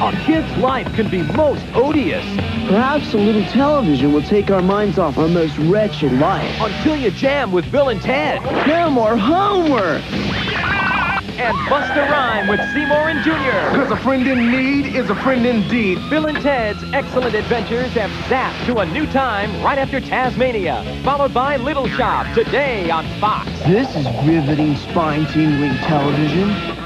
A kid's life can be most odious. Perhaps a little television will take our minds off our most wretched life. Until you jam with Bill and Ted. No more homework! And bust a rhyme with Seymour and Junior. Because a friend in need is a friend indeed. Bill and Ted's Excellent Adventures have zapped to a new time right after Taz-Mania. Followed by Little Shop today on Fox. This is riveting, spine-tingling television.